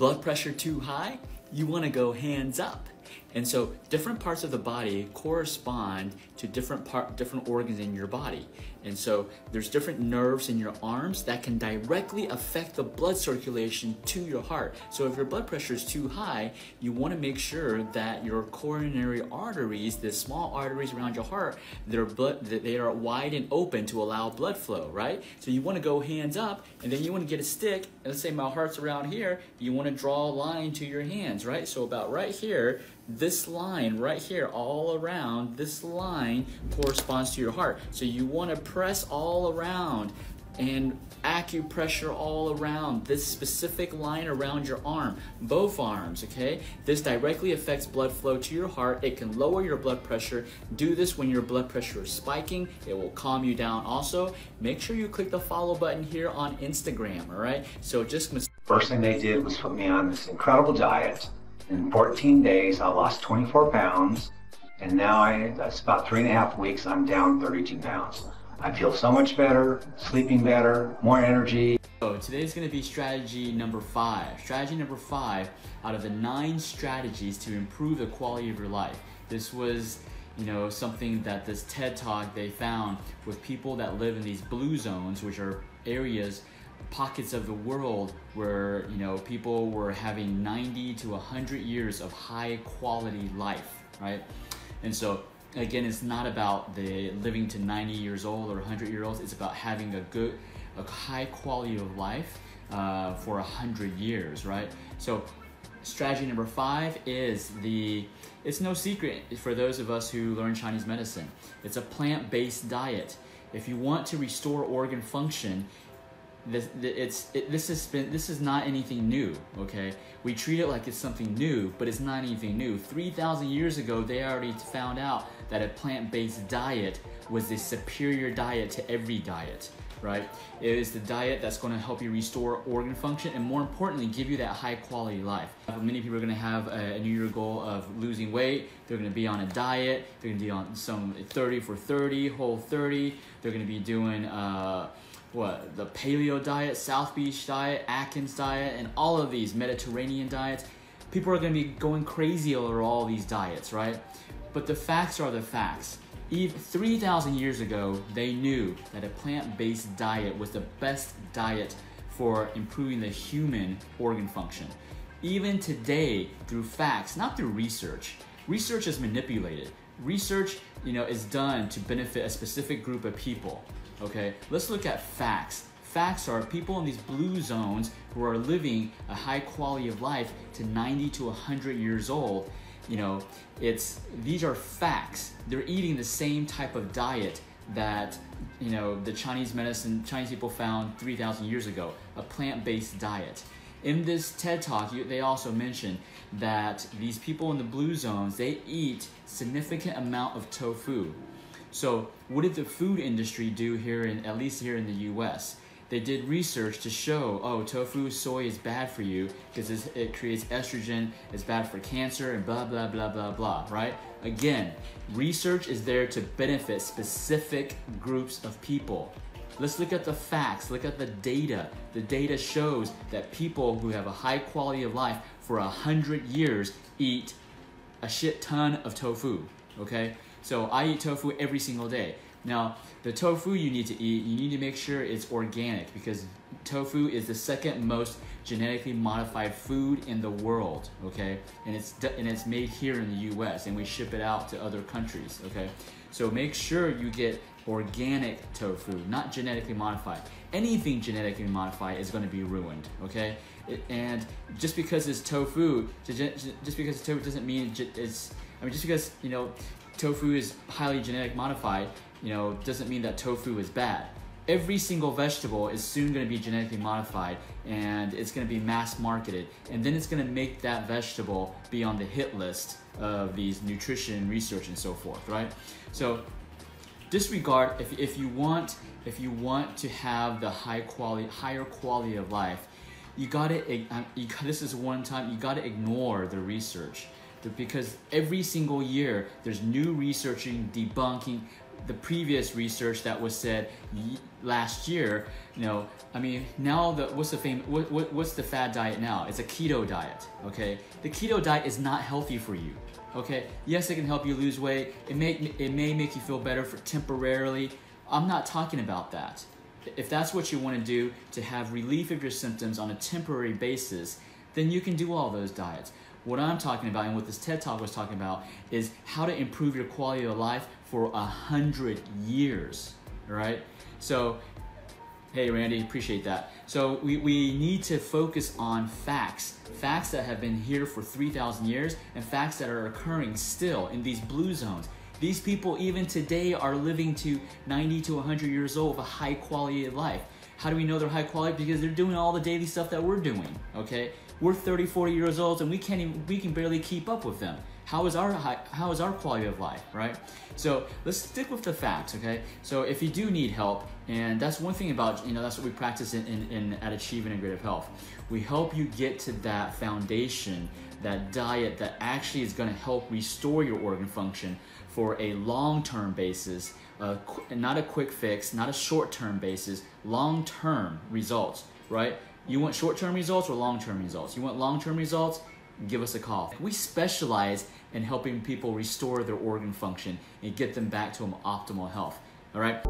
blood pressure too high, you want to go hands up. And so different parts of the body correspond to different part different organs in your body. And so there's different nerves in your arms that can directly affect the blood circulation to your heart. So if your blood pressure is too high, you want to make sure that your coronary arteries, the small arteries around your heart, they're blood they are wide and open to allow blood flow, right? So you want to go hands up and then you want to get a stick, let's say my heart's around here, you want to draw a line to your hands, right? So about right here, this line right here all around this line corresponds to your heart. So you want to press all around and acupressure all around this specific line around your arm both arms okay? This directly affects blood flow to your heart. It can lower your blood pressure. Do this when your blood pressure is spiking. It will calm you down also. Make sure you click the follow button here on instagram all right? So just first thing they did was put me on this incredible diet in 14 days, I lost 24 pounds, and now I, that's about three and a half weeks, I'm down 32 pounds. I feel so much better, sleeping better, more energy. So today's gonna be strategy number five. Strategy number five out of the nine strategies to improve the quality of your life. This was you know, something that this TED Talk they found with people that live in these blue zones, which are areas pockets of the world where you know people were having 90 to 100 years of high quality life right? And so again it's not about the living to 90 years old or 100 years old it's about having a good a high quality of life uh, for 100 years right? So strategy number five is the it's no secret for those of us who learn chinese medicine it's a plant-based diet. If you want to restore organ function this it's it, this has been this is not anything new okay? We treat it like it's something new but it's not anything new. 3000 years ago they already found out that a plant-based diet was the superior diet to every diet right? It is the diet that's going to help you restore organ function and more importantly give you that high quality life. Many people are going to have a, a new year goal of losing weight. They're going to be on a diet. They're going to be on some 30 for 30 whole 30 they're going to be doing uh, what the paleo diet, South Beach diet, Atkins diet, and all of these Mediterranean diets. People are going to be going crazy over all these diets, right? But the facts are the facts. 3,000 years ago, they knew that a plant based diet was the best diet for improving the human organ function. Even today, through facts, not through research, research is manipulated. Research, you know, is done to benefit a specific group of people okay? Let's look at facts. Facts are people in these blue zones who are living a high quality of life to 90 to 100 years old. You know, it's these are facts. They're eating the same type of diet that you know the Chinese medicine Chinese people found 3,000 years ago, a plant-based diet. In this TED Talk, they also mentioned that these people in the blue zones they eat significant amount of tofu. So what did the food industry do here in, at least here in the US? They did research to show, oh, tofu soy is bad for you because it creates estrogen, it's bad for cancer, and blah, blah, blah, blah, blah, right? Again, research is there to benefit specific groups of people. Let's look at the facts, look at the data. The data shows that people who have a high quality of life for a hundred years eat a shit ton of tofu, okay? So I eat tofu every single day. Now, the tofu you need to eat, you need to make sure it's organic because tofu is the second most genetically modified food in the world, okay? And it's and it's made here in the US and we ship it out to other countries, okay? So make sure you get organic tofu, not genetically modified. Anything genetically modified is going to be ruined, okay? And just because it's tofu, just because it's tofu doesn't mean it's I mean just because, you know, tofu is highly genetic modified, you know, doesn't mean that tofu is bad. Every single vegetable is soon going to be genetically modified and it's going to be mass marketed. And then it's going to make that vegetable be on the hit list of these nutrition research and so forth, right? So disregard if, if you want if you want to have the high quality higher quality of life you gotta uh, you, this is one time you gotta ignore the research because every single year there's new researching, debunking, the previous research that was said last year. You know, I mean, now the what's the fame? What, what, what's the fad diet now? It's a keto diet. Okay, the keto diet is not healthy for you. Okay, yes, it can help you lose weight. It may it may make you feel better for temporarily. I'm not talking about that. If that's what you want to do to have relief of your symptoms on a temporary basis, then you can do all those diets. What I'm talking about and what this TED Talk was talking about is how to improve your quality of life for a hundred years. Right? So, hey Randy, appreciate that. So we, we need to focus on facts, facts that have been here for 3,000 years and facts that are occurring still in these blue zones. These people even today are living to 90 to 100 years old with a high quality of life. How do we know they're high quality? Because they're doing all the daily stuff that we're doing, okay? We're 30, 40 years old and we can't even, we can barely keep up with them. How is our how is our quality of life, right? So let's stick with the facts, okay? So if you do need help, and that's one thing about you know that's what we practice in, in, in at Achieve Integrative Health. We help you get to that foundation, that diet that actually is going to help restore your organ function for a long-term basis, uh, not a quick fix, not a short-term basis, long-term results, right? You want short-term results or long-term results? You want long-term results? Give us a call. We specialize in helping people restore their organ function and get them back to an optimal health. All right?